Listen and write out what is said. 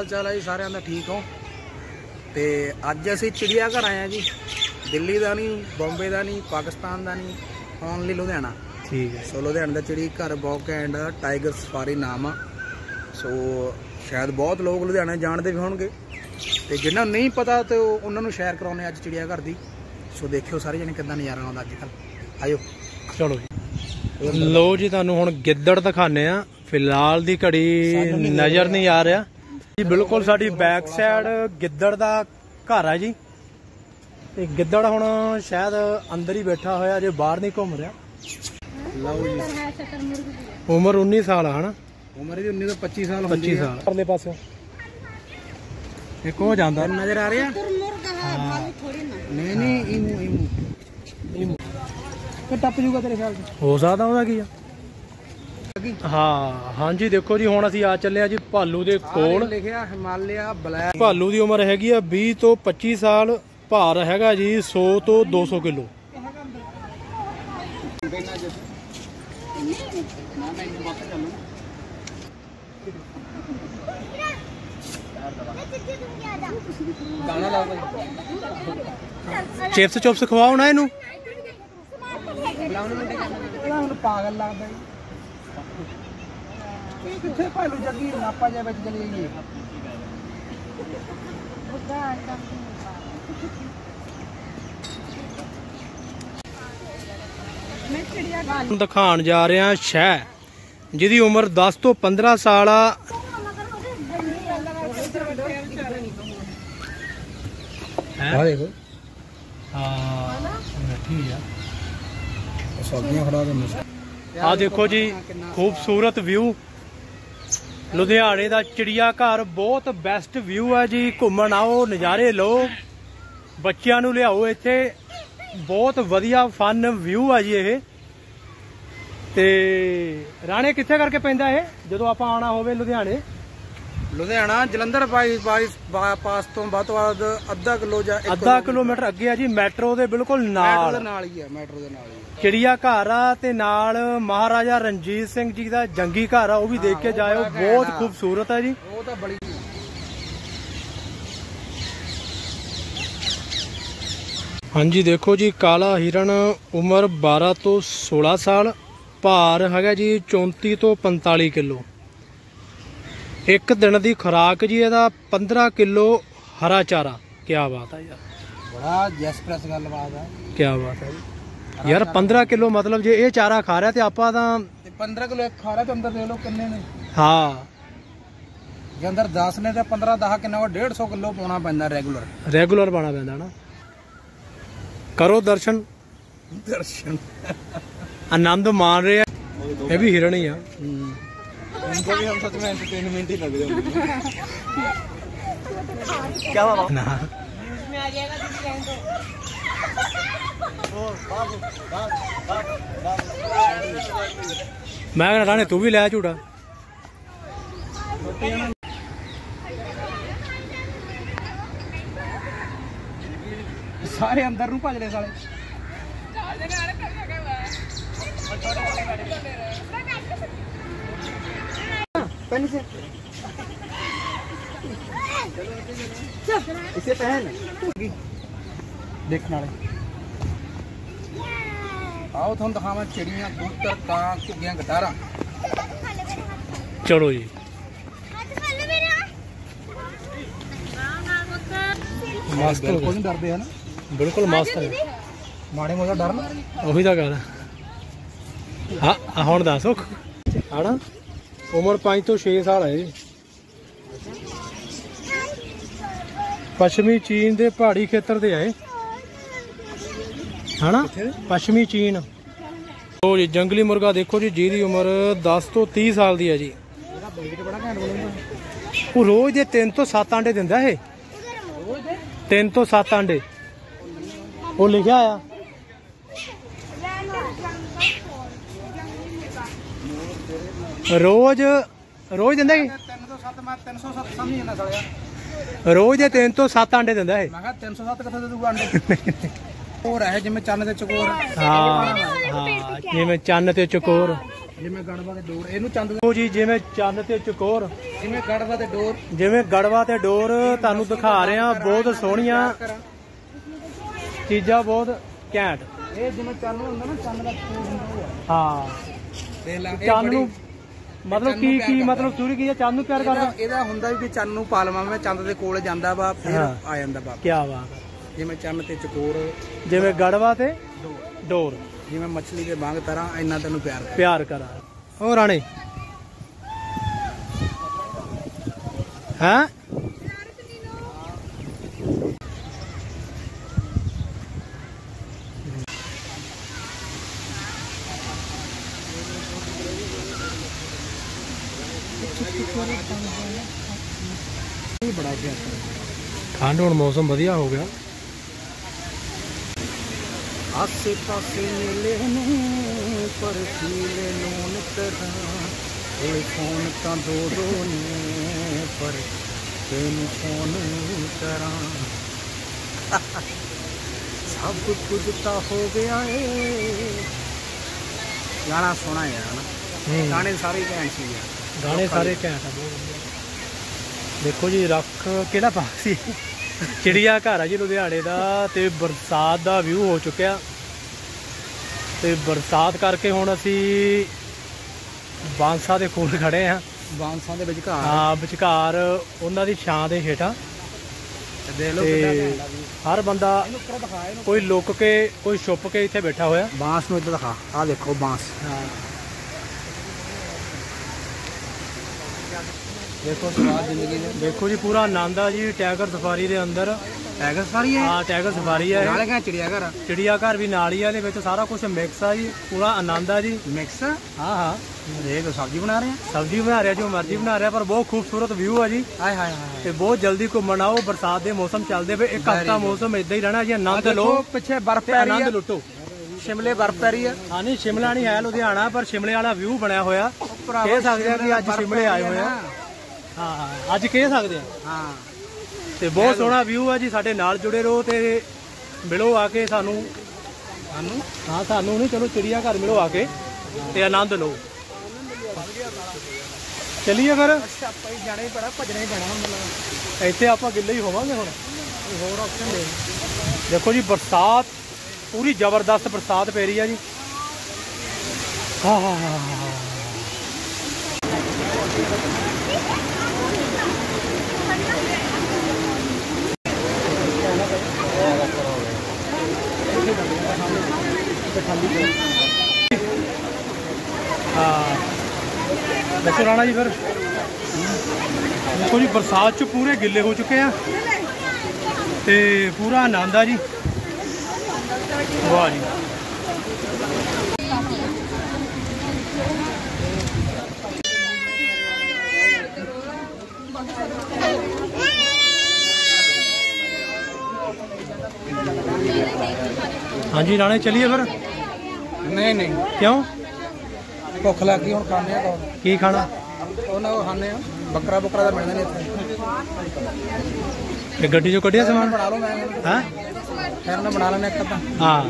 ਹਾਲ ਚਾਲ ਹੈ ਜੀ ਸਾਰਿਆਂ ਦਾ ਠੀਕ ਹੋ। ਤੇ ਅੱਜ ਅਸੀਂ ਚਿੜੀਆ ਘਰ ਆਏ ਆ ਜੀ। ਦਿੱਲੀ ਦਾ ਨਹੀਂ ਬੰਬੇ ਦਾ ਨਹੀਂ ਪਾਕਿਸਤਾਨ ਦਾ ਨਹੀਂ ਓਨਲੀ ਲੁਧਿਆਣਾ। ਠੀਕ ਹੈ। ਸੋ ਲੁਧਿਆਣਾ ਦਾ ਚਿੜੀ ਘਰ ਘੈਂਟ ਆ ਟਾਈਗਰ ਸਫਾਰੀ ਨਾਮ ਆ। ਸੋ ਸ਼ਾਇਦ ਬਹੁਤ ਲੋਕ ਲੁਧਿਆਣਾ ਜਾਣਦੇ ਵੀ ਹੋਣਗੇ। ਤੇ ਜਿਨ੍ਹਾਂ ਨੂੰ ਨਹੀਂ ਪਤਾ ਤੇ ਉਹ- ਉਹਨਾਂ ਨੂੰ ਸ਼ੇਅਰ ਕਰਾਉਨੇ ਅੱਜ ਚਿੜੀਆ ਘਰ ਦੀ। ਸੋ ਦੇਖਿਓ ਸਾਰੇ ਜਣੇ ਕਿੱਦਾਂ ਨਜ਼ਾਰਾ ਆਉਂਦਾ ਅੱਜ ਕੱਲ ਆਇਓ। ਚਲੋ ਜੀ। ਲੋ ਜੀ ਤੁਹਾਨੂੰ ਹੁਣ ਗਿੱਦੜ ਦਿਖਾਣੇ ਆ ਫਿਲਹਾਲ ਦੀ ਘੜੀ ਨਜ਼ਰ ਨਹੀਂ ਆ ਰਿਹਾ। ਜੀ ਬਿਲਕੁਲ ਸਾਡੀ ਬੈਕ ਸਾਈਡ ਗਿੱਦੜ ਦਾ ਘਰ ਆ ਜੀ। ਤੇ ਗਿੱਦੜ ਹੁਣ ਸ਼ਾਇਦ ਅੰਦਰ ਹੀ ਬੈਠਾ ਹੋਇਆ ਜੇ ਬਾਹਰ ਨਹੀਂ ਘੁੰਮ ਰਿਹਾ। ਲਓ ਜੀ। ਉਮਰ 19 ਸਾਲ ਆ ਹਨਾ? ਉਮਰ ਇਹਦੀ 19 ਤੋਂ 25 ਸਾਲ 25 ਸਾਲ। ਪਰਲੇ ਪਾਸੇ। ਇੱਕ ਹੋ ਜਾਂਦਾ। ਨਜ਼ਰ ਆ ਰਿਹਾ? ਨਹੀਂ ਨਹੀਂ ਇਮੂ ਇਮੂ। ਕਿ ਟੱਪ ਜੂਗਾ ਤੇਰੇ ਖਿਆਲ ਚ? ਹੋ ਸਕਦਾ ਉਹਦਾ ਕੀ ਆ? ਹਾਂ ਹਾਂਜੀ ਦੇਖੋ ਜੀ ਹੁਣ ਅਸੀਂ ਆ ਚੱਲੇ ਆ ਜੀ ਭਾਲੂ ਦੇ ਕੋਲ। ਲਿਖਿਆ ਹਿਮਾਲਿਆ ਬਲੈਕ। ਭਾਲੂ ਦੀ ਉਮਰ ਹੈਗੀ ਆ 20 ਤੋਂ 25 ਸਾਲ ਭਾਰ ਹੈਗਾ ਜੀ 100 ਤੋਂ 200 ਕਿਲੋ। ਚਿਪਸ ਚੁਪਸ ਖਵਾਓ ਨਾ ਇਹਨੂੰ ਪਾਗਲ ਲੱਗਦਾ ਜੀ। ਇਹ ਕਿੱਥੇ ਭਾਲੂ ਜੱਗੀ ਨਾਪਾ ਜੇ ਵਿੱਚ ਚਲੀ ਗਈ ਹੁਣ ਦਿਖਾਣ ਜਾ ਰਹੇ ਸ਼ਹਿ ਜਿਹਦੀ ਉਮਰ 10 ਤੋਂ 15 ਸਾਲ ਆ। ਆ ਦੇਖੋ। ਹਾਂ ਠੀਕ ਆ। ਸਬਜ਼ੀਆਂ ਖੜਾ ਦੇ ਆ ਦੇਖੋ ਜੀ ਖੂਬਸੂਰਤ ਵਿਊ। ਲੁਧਿਆਣੇ ਦਾ ਚਿੜੀਆ ਘਰ ਬਹੁਤ ਬੈਸਟ ਵਿਊ ਹੈ ਜੀ। ਘੁੰਮਣ ਆਓ, ਨਜ਼ਾਰੇ ਲਓ। ਬੱਚਿਆਂ ਨੂੰ ਲਿਆਓ ਇੱਥੇ। ਬਹੁਤ ਵਧੀਆ ਫਨ ਵਿਊ ਹੈ ਜੀ ਇਹ। ਤੇ ਰਾਣੇ ਕਿੱਥੇ ਕਰਕੇ ਪੈਂਦਾ ਇਹ? ਜਦੋਂ ਆਪਾਂ ਆਉਣਾ ਹੋਵੇ ਲੁਧਿਆਣੇ। ਲੁਧਿਆਣਾ ਜਲੰਧਰ ਬਾਈ ਬਾਈ ਬਾ- ਪਾਸ ਤੋਂ ਵੱਧ ਤੋਂ ਵੱਧ ਅੱਧਾ ਕਿਲੋ ਜਾਂ ਅੱਧਾ ਕਿਲੋਮੀਟਰ ਅੱਗੇ ਆ ਜੀ ਮੈਟਰੋ ਦੇ ਬਿਲਕੁਲ ਮੈਟਰੋ ਦੇ ਨਾਲ ਨਾਲ ਹੀ ਹੈ ਮੈਟਰੋ ਦੇ ਨਾਲ ਹੀ ਚਿੜੀਆ ਘਰ ਆ ਤੇ ਨਾਲ ਮਹਾਰਾਜਾ ਰਣਜੀਤ ਸਿੰਘ ਜੀ ਦਾ ਜੰਗੀ ਘਰ ਆ ਉਹ ਵੀ ਦੇਖ ਕੇ ਜਾਇਓ ਬਹੁਤ ਖੂਬਸੂਰਤ ਹੈ ਜੀ। ਉਹ ਤਾਂ ਬੜੀ ਹਾਂਜੀ ਦੇਖੋ ਜੀ ਕਾਲਾ ਹਿਰਨ ਉਮਰ 12 ਤੋਂ 16 ਸਾਲ ਭਾਰ ਹੈਗਾ ਜੀ 34 ਤੋਂ 45 ਕਿਲੋ। ਇੱਕ ਦਿਨ ਦੀ ਖੁਰਾਕ ਜੀ ਇਹਦਾ 15 ਕਿਲੋ ਹਰਾ ਚਾਰਾ। ਕੀ ਬਾਤ ਹੈ ਯਾਰ। ਬੜਾ ਜੈਸਪ੍ਰੈਸ ਗੱਲਬਾਤ ਆ। ਕੀ ਬਾਤ ਹੈ ਜੀ। ਯਾਰ 15 ਕਿਲੋ ਮਤਲਬ ਜੇ ਇਹ ਚਾਰਾ ਖਾ ਰਿਹਾ ਤੇ ਆਪਾਂ ਤਾਂ ਤੇ 15 ਕਿਲੋ ਇੱਕ ਖਾ ਰਿਹਾ ਤੇ ਅੰਦਰ ਦੇਖ ਲਓ ਕਿੰਨੇ ਨੇ। ਹਾਂ। ਜੇ ਅੰਦਰ 10 ਨੇ ਤੇ 15 10 ਕਿੰਨਾ ਉਹ 150 ਕਿਲੋ ਪਾਉਣਾ ਪੈਂਦਾ ਰੈਗੂਲਰ। ਰੈਗੂਲਰ ਬਾਣਾ ਪੈਂਦਾ ਨਾ। ਕਰੋ ਦਰਸ਼ਨ। ਦਰਸ਼ਨ। ਆਨੰਦ ਮਾਣ ਰਹੇ। ਆ ਇਹ ਵੀ ਹਿਰਨ ਹੀ ਆ। इनको भी हम सच में एंटरटेनमेंट ही लग रहे क्या बाबा ਨਾ ਮੈਂ ਕਹਿੰਦਾ ਰਾਣੇ ਤੂੰ ਵੀ ਲੈ ਝੂਟਾ ਸਾਰੇ ਅੰਦਰ ਨੂੰ ਭੱਜ ਲਏ ਸਾਲੇ पेन से इसे पहन देखने वाले आओ ਤੁਹਾਨੂੰ ਦਿਖਾਵਾਂ ਚਿੜੀਆਂ ਕਬੂਤਰ ਕਾਂ ਘੁੱਗੀਆਂ ਗਟਾਰਾਂ ਚਲੋ ਜੀ ਮਸਤ ਹੋ ਬਿਲਕੁਲ ਨਹੀਂ ਡਰਦੇ ਹਨ ਬਿਲਕੁਲ ਮਸਤ ਹੈ ਮਾੜੇ ਮੋਟਾ ਡਰਨ ਉਹੀ ਤਾਂ ਗੱਲ ਹਾਂ ਆ ਹੁਣ ਦੱਸ ਉਹ ਹਣਾ ਉਮਰ 5 ਤੋਂ 6 ਸਾਲ ਹੈ ਇਹ। ਪੱਛਮੀ ਚੀਨ ਦੇ ਪਹਾੜੀ ਖੇਤਰ ਦੇ ਆਏ ਹਨਾ? ਪੱਛਮੀ ਚੀਨ। ਉਹ ਜੀ ਜੰਗਲੀ ਮੁਰਗਾ ਦੇਖੋ ਜੀ ਜਿਹਦੀ ਉਮਰ 10 ਤੋਂ 30 ਸਾਲ ਦੀ ਹੈ ਜੀ। ਉਹ ਰੋਜ਼ ਦੇ 3 ਤੋਂ 7 ਆਂਡੇ ਦਿੰਦਾ ਇਹ। 3 ਤੋਂ 7 ਆਂਡੇ। ਉਹ ਲਿਖਿਆ ਆ। ਰੋਜ਼ ਰੋਜ਼ ਦਿੰਦਾ ਕੀ 307 ਮੈਂ 307 ਸਮਝ ਜਾਂਦਾ ਸਾਲਿਆ ਰੋਜ਼ ਦੇ 3 ਤੋਂ 7 ਆਂਡੇ ਦਿੰਦਾ ਇਹ। ਮੈਂ ਕਿਹਾ 307 ਕਿੱਥੇ ਦੇ ਦੂਗਾ ਅੰਡੇ ਹੋਰ ਹੈ ਜਿਵੇਂ ਚੰਨ ਦੇ ਚਕੋਰ। ਹਾਂ ਹਾਂ ਜਿਵੇਂ ਚੰਨ ਤੇ ਚਕੋਰ। ਜਿਵੇਂ ਗੜਵਾ ਤੇ ਡੋਰ ਇਹਨੂੰ ਚੰਦ ਦੇਖੋ ਜੀ ਜਿਵੇਂ ਚੰਨ ਤੇ ਚਕੋਰ। ਜਿਵੇਂ ਗੜਵਾ ਤੇ ਡੋਰ। ਜਿਵੇਂ ਗੜਵਾ ਤੇ ਡੋਰ ਤੁਹਾਨੂੰ ਦਿਖਾ ਰਹੇ ਆ ਬਹੁਤ ਸੋਹਣੀਆਂ। ਚੀਜ਼ਾਂ ਬਹੁਤ ਘੈਂਟ। ਇਹ ਜਿਵੇਂ ਚੰਨ ਹੁੰਦਾ ਨਾ ਚੰਨ ਦਾ ਫੂਲ ਹੁੰਦਾ ਉਹ। ਹਾਂ। ਤੇ ਚੰਨ ਨੂੰ ਮਤਲਬ ਕੀ ਕੀ ਮਤਲਬ ਸੂਰੀ ਕੀ ਹੈ ਚੰਨ ਨੂੰ ਪਿਆਰ ਕਰਦਾ? ਇਹਦਾ ਹੁੰਦਾ ਵੀ ਚੰਨ ਨੂੰ ਪਾਲਵਾ ਮੈਂ ਚੰਦ ਦੇ ਕੋਲ ਜਾਂਦਾ ਵਾ ਫਿਰ ਹਾਂ। ਆ ਜਾਂਦਾ ਵਾ। ਕੀ ਬਾਤ ਹੈ ਜਿਵੇਂ ਚੰਨ ਤੇ ਚਕੋਰ ਜਿਵੇਂ ਗੜਵਾ ਤੇ ਡੋਰ। ਜਿਵੇਂ ਮੱਛਲੀ ਦੇ ਵਾਂਗ ਤਰ੍ਹਾਂ ਇੰਨਾ ਤੈਨੂੰ ਪਿਆਰ ਪਿਆਰ ਕਰਾ। ਉਹ ਰਾਣੇ। ਹਾਂ? ਇਹ ਬੜਾ ਪਿਆਰ ਠੰਡ ਹੁਣ ਮੌਸਮ ਵਧੀਆ ਹੋ ਗਿਆ। ਆਸੇ ਪਾਸੇ ਨੀਲੇ ਨੇ ਪਰ ਖੀਲੇ ਨੂਨ ਤਰ੍ਹਾਂ ਇਹ ਫੋਨ ਤਾਂ ਦੋ ਦੋ ਨੇ ਪਰ ਤੈਨੂੰ ਫੋਨ ਕਰਾਂ। ਸਭ ਕੁਝ ਤਾਂ ਹੋ ਗਿਆ ਏ। ਗਾਣਾ ਸੋਹਣਾ ਯਾਰ। ਨਾ ਗਾਣੇ ਸਾਰੇ ਘੈਂਟ ਸੀ ਯਾਰ ਗਾਣੇ ਸਾਰੇ ਘੈਂਟ ਆ। ਦੇਖੋ ਜੀ ਰੱਖ ਕਿਹੜਾ ਪਾਕ ਸੀ? ਚਿੜੀਆ ਘਰ ਆ ਜੀ ਲੁਧਿਆਣੇ ਦਾ ਤੇ ਬਰਸਾਤ ਦਾ ਵਿਊ ਹੋ ਚੁੱਕਿਆ। ਤੇ ਬਰਸਾਤ ਕਰਕੇ ਹੁਣ ਅਸੀਂ ਬਾਂਸਾ ਦੇ ਕੋਲ ਖੜੇ ਆ। ਬਾਂਸਾਂ ਦੇ ਵਿੱਚ ਘਰ ਆ ਵਿਚਕਾਰ ਉਹਨਾਂ ਦੀ ਛਾਂ ਦੇ ਹੇਠਾਂ। ਤੇ ਦੇਖ ਲਓ ਤੇ ਕਿੰਨਾ ਘੈਂਟ ਆ ਵੀ ਹਰ ਬੰਦਾ ਇਹਨੂੰ ਉੱਪਰ ਦਿਖਾ ਇਹਨੂੰ ਕੋਈ ਲੁੱਕ ਕੇ ਕੋਈ ਛੁਪ ਕੇ ਇੱਥੇ ਬੈਠਾ ਹੋਇਆ। ਬਾਂਸ ਨੂੰ ਇੱਧਰ ਦਿਖਾ। ਆ ਦੇਖੋ ਬਾਂਸ। ਹਾਂ। ਦੇਖੋ ਸਵਾਦ ਜ਼ਿੰਦਗੀ ਦੇ। ਦੇਖੋ ਜੀ ਪੂਰਾ ਆਨੰਦ ਆ ਜੀ ਟਾਈਗਰ ਸਫਾਰੀ ਦੇ ਅੰਦਰ। ਟਾਈਗਰ ਸਾਰੀ ਹੈ? ਆ ਟਾਈਗਰ ਸਫਾਰੀ ਆ ਇਹ। ਨਾਲੇ ਕਹਾਂ ਚਿੜੀਆ ਘਰ ਚਿੜੀਆ ਘਰ ਵੀ ਨਾਲ ਹੀ ਆ ਇਹਦੇ ਵਿੱਚ ਸਾਰਾ ਕੁਝ ਮਿਕਸ ਆ ਜੀ ਪੂਰਾ ਆਨੰਦ ਆ ਜੀ। ਮਿਕਸ ਹਾਂ ਹਾਂ। ਦੇਖ ਸਬਜ਼ੀ ਬਣਾ ਰਹੇ ਆ? ਸਬਜ਼ੀ ਬਣਾ ਰਿਹਾ ਜੋ ਮਰਜ਼ੀ ਬਣਾ ਰਿਹਾ ਪਰ ਬਹੁਤ ਖੂਬਸੂਰਤ ਵਿਊ ਆ ਜੀ। ਹਾਏ ਹਾਏ ਹਾਏ ਤੇ ਬਹੁਤ ਜਲਦੀ ਘੁੰਮਣ ਆਓ ਬਰਸਾਤ ਦੇ ਮੌਸਮ ਚੱਲਦੇ ਪਏ ਇੱਕ ਹਫਤਾ ਮੌਸਮ ਇਦਾਂ ਹੀ ਰਹਿਣਾ ਜੀ ਆਨੰਦ ਲਓ। ਪਿੱਛੇ ਬਰਫ਼ ਪੈ ਰਹੀ ਆਨੰਦ ਹੈ ਲੁੱਟੋ। ਸ਼ਿਮਲੇ ਬਰਫ਼ ਪੈ ਰਹੀ ਹੈ ਹਾਂ ਨਹੀਂ ਸ਼ਿਮਲਾ ਨਹੀਂ ਹੈ ਲੁਧਿਆਣਾ ਪਰ ਸ਼ਿਮਲੇ ਵਾਲਾ ਵਿਊ ਬਣਿਆ ਹੋਇਆ। ਕਹਿ ਸਕਦੇ ਆ ਕਿ ਅੱਜ ਸ਼ਿਮਲੇ ਆਏ ਹੋਏ ਹੈ ਆ। ਹਾਂ ਹਾਂ ਅੱਜ ਕਹਿ ਸਕਦੇ ਆ। ਹਾਂ। ਤੇ ਬਹੁਤ ਸੋਹਣਾ ਵਿਊ ਆ ਜੀ ਸਾਡੇ ਨਾਲ ਜੁੜੇ ਰਹੋ ਤੇ ਮਿਲੋ ਆ ਕੇ ਸਾਨੂੰ। ਸਾਨੂੰ? ਹਾਂ ਸਾਨੂੰ ਨਹੀਂ ਚਲੋ ਚਿੜੀਆ ਘਰ ਮਿਲੋ ਆ ਕੇ ਤੇ ਆਨੰਦ ਲਓ। ਚਲਿਏ ਫਿਰ। ਅੱਛਾ ਆਪਾਂ ਹੀ ਜਾਣਾ ਹੀ ਪੈਣਾ ਭੱਜਣਾ ਹੀ ਪੈਣਾ ਹੁਣ ਮਤਲਬ ਇੱਥੇ ਆਪਾਂ ਗਿੱਲੇ ਹੀ ਹੋਵਾਂਗੇ ਹੁਣ। ਹੋਰ ਆਪਸ਼ਨ ਦੇ ਦੇਖੋ ਜੀ ਬਰਸਾਤ ਪੂਰੀ ਜ਼ਬਰਦਸਤ ਬਰਸਾਤ ਪੈ ਰਹੀ ਆ ਜੀ। ਹਾਂ ਹਾਂ ਹਾਂ। ਦੱਸੋ ਰਾਣਾ ਜੀ ਫਿਰ। ਦੇਖੋ ਜੀ ਬਰਸਾਤ ਚ ਪੂਰੇ ਗਿੱਲੇ ਹੋ ਚੁੱਕੇ ਆ। ਤੇ ਪੂਰਾ ਆਨੰਦ ਆ ਜੀ। ਵਾਹ ਜੀ। ਹਾਂਜੀ ਰਾਣੇ ਚਲਿਏ ਫਿਰ? ਨਹੀਂ ਨਹੀਂ। ਕਿਉਂ? ਭੁੱਖ ਲੱਗ ਗਈ ਹੁਣ ਖਾਣੇ ਆ ਕੌਣ? ਕੀ ਖਾਣਾ? ਉਹਨਾਂ ਉਹ ਖਾਣੇ ਆ। ਬੱਕਰਾ ਬੱਕਰਾ ਦਾ ਮਿਲਦਾ ਨਹੀਂ ਇੱਥੇ। ਇਹ ਗੱਡੀ ਚੋਂ ਕੱਢਿਆ ਸਮਾਨ? ਬਣਾ ਲਓ ਮੈਂ। ਹਾਂ? ਫਿਰ ਨਾ ਬਣਾ ਲੈਣੇ ਇੱਕ ਤਾਂ ਹਾਂ।